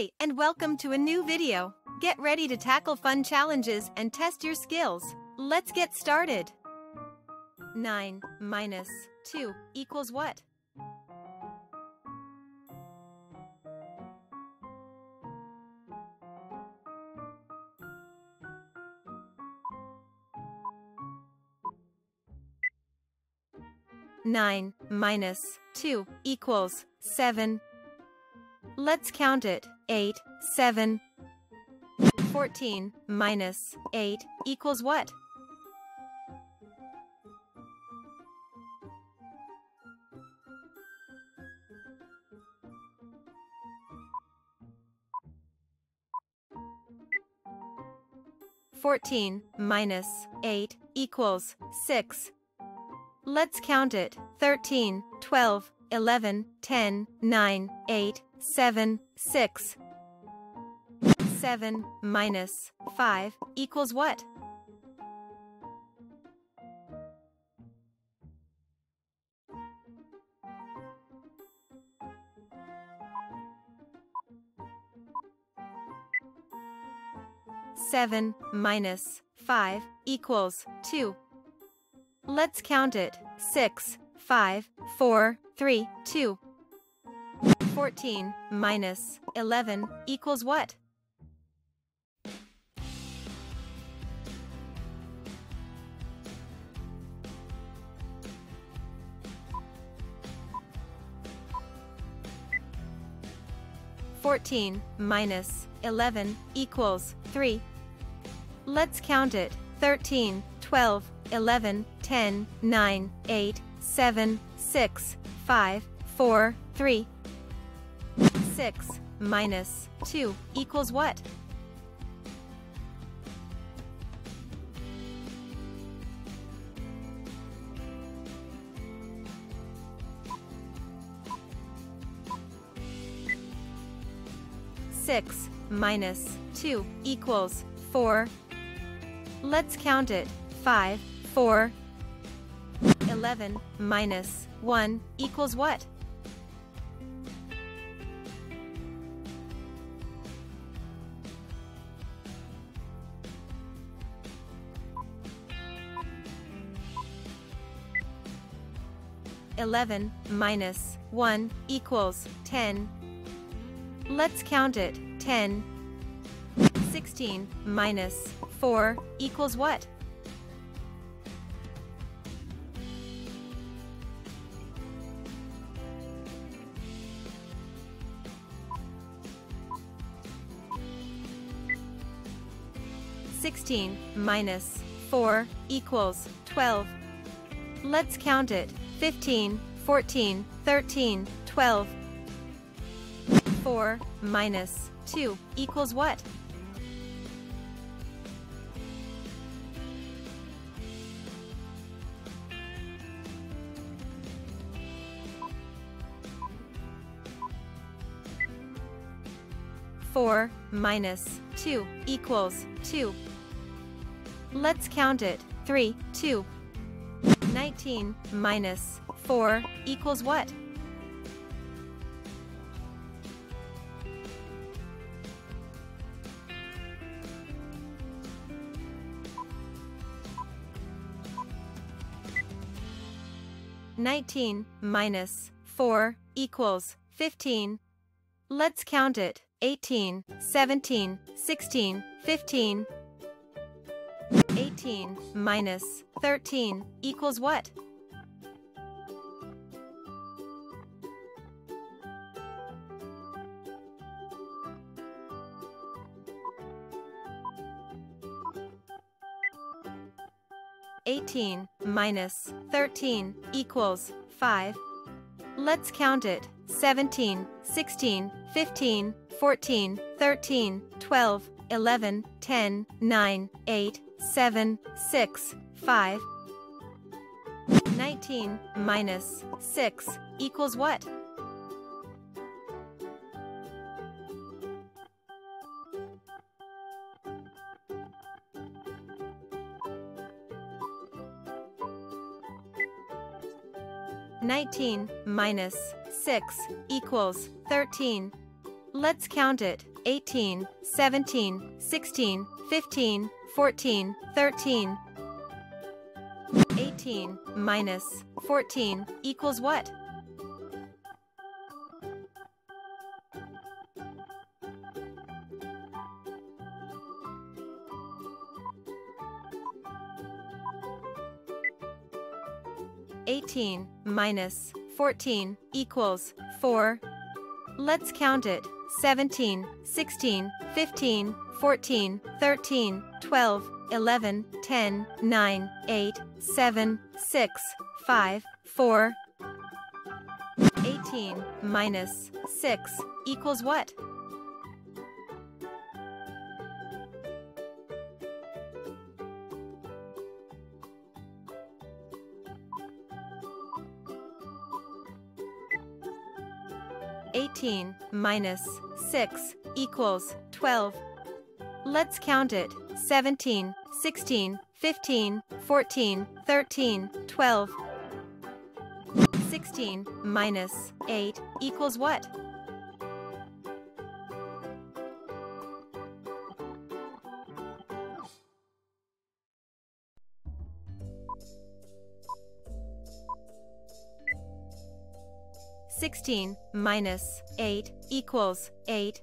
And welcome to a new video. Get ready to tackle fun challenges and test your skills. Let's get started. 9 minus 2 equals what? Nine minus two equals seven. Let's count it. Eight, seven. Fourteen minus eight equals what? Fourteen minus eight equals six. Let's count it. 13, 12, 11, 10, 9, 8, 7, 6. 7 minus 5 equals what? Seven minus five equals two. Let's count it. Six, five, four, three, two. 14 minus 11 equals what? Fourteen minus eleven equals three. Let's count it. Thirteen, twelve, eleven, ten, nine, eight, seven, six, five, four, three. 6 minus 2 equals what? Six minus two equals four. Let's count it. Five, four. Eleven minus one equals what? 11 minus 1 equals 10. Let's count it. 10. 16 minus 4 equals what? Sixteen minus four equals twelve. Let's count it. 15, 14, 13, 12. 4 minus 2 equals what? Four minus two equals two. Let's count it. Three, two. 19 minus 4 equals what? Nineteen minus four equals fifteen. Let's count it. Eighteen, seventeen, sixteen, fifteen. 18 minus 13 equals what? Eighteen minus thirteen equals five. Let's count it. 17, 16, 15, 14, 13, 12, 11, 10, 9, 8, 7, 6, 5. 19 minus 6 equals what? Nineteen minus six equals thirteen. Let's count it 18, 17, 16, 15, 14, 13. 18 minus 14 equals what? Eighteen minus fourteen equals four. Let's count it. 17, 16, 15, 14, 13, 12, 11, 10, 9, 8, 7, 6, 5, 4. 18 minus 6 equals what? Eighteen minus six equals twelve. Let's count it. 17, 16, 15, 14, 13, 12. 16 minus 8 equals what? Sixteen minus eight equals eight.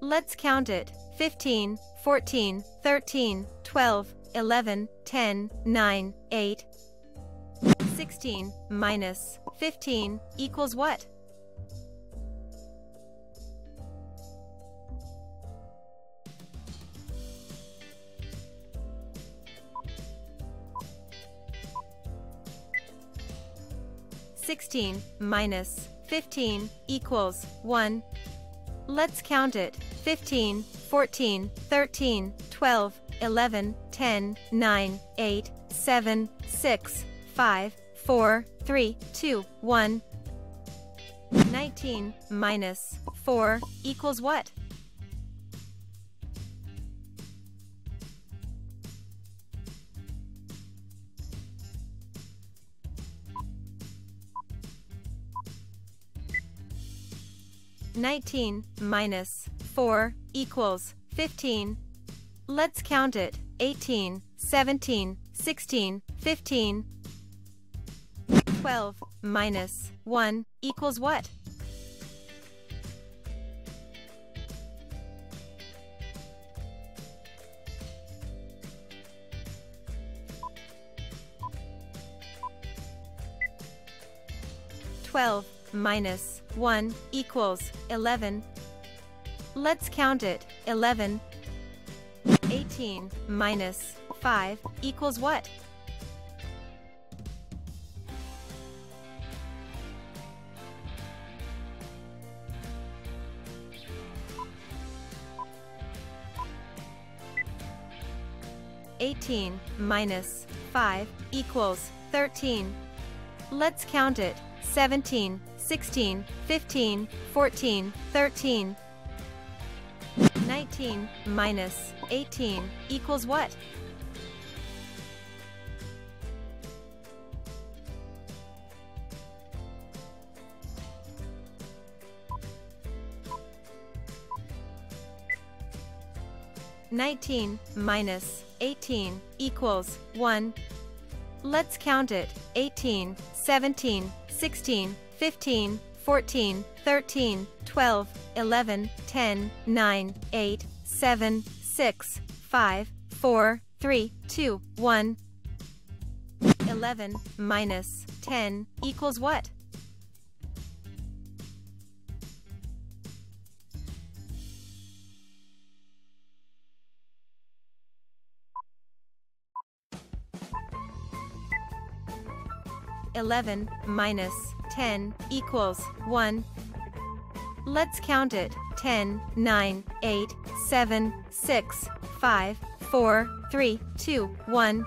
Let's count it. 15, 14, 13, 12, 11, 10, 9, 8. 16 minus 15 equals what? Sixteen minus fifteen equals one. Let's count it. 15, 14, 13, 12, 11, 10, 9, 8, 7, 6, 5, 4, 3, 2, 1. 19 minus 4 equals what? Nineteen minus 4 equals 15. Let's count it 18, 17, 16, 15. 12 minus 1 equals what? Twelve minus one equals eleven. Let's count it. 11. 18 minus 5 equals what? Eighteen minus five equals thirteen. Let's count it. Seventeen, sixteen, fifteen, fourteen, thirteen. 19 minus 18 equals what? Nineteen minus eighteen equals one. Let's count it. 18, 17, 16, 15, 14, 13, 12, 11, 10, 9, 8, 7, 6, 5, 4, 3, 2, 1. 11 minus 10 equals what? Eleven minus 10 equals 1. Let's count it 10, 9, 8, 7, 6, 5, 4, 3, 2, 1.